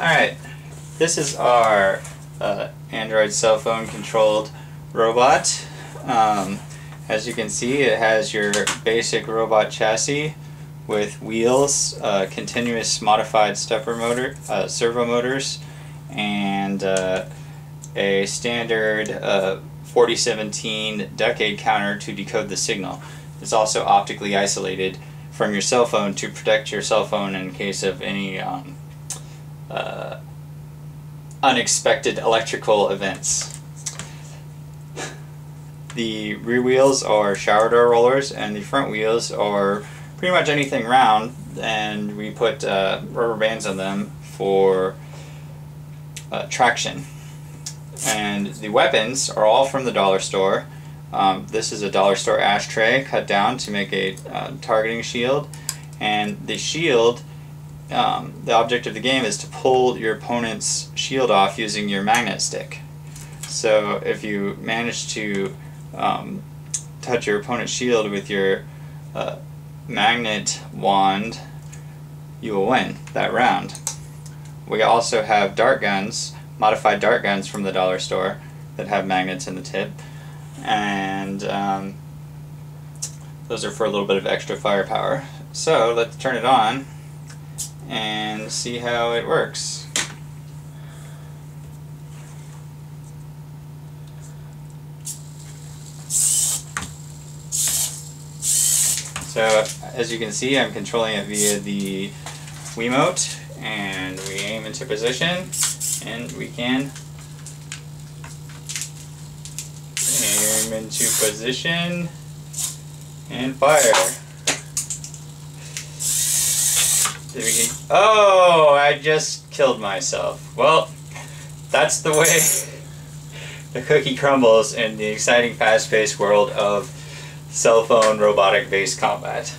Alright, this is our uh, Android cell phone controlled robot. Um, as you can see, it has your basic robot chassis with wheels, uh, continuous modified stepper motor, uh, servo motors, and uh, a standard uh, 4017 decade counter to decode the signal. It's also optically isolated from your cell phone to protect your cell phone in case of any um, uh, unexpected electrical events. The rear wheels are shower door rollers, and the front wheels are pretty much anything round, and we put uh, rubber bands on them for uh, traction. And the weapons are all from the dollar store. Um, this is a dollar store ashtray cut down to make a uh, targeting shield, and the shield um, the object of the game is to pull your opponent's shield off using your magnet stick. So if you manage to um, touch your opponent's shield with your uh, magnet wand, you will win that round. We also have dart guns, modified dart guns from the dollar store that have magnets in the tip. And um, those are for a little bit of extra firepower. So let's turn it on and see how it works. So as you can see I'm controlling it via the Wiimote and we aim into position and we can aim into position and fire. Oh, I just killed myself. Well, that's the way the cookie crumbles in the exciting fast-paced world of cell phone robotic-based combat.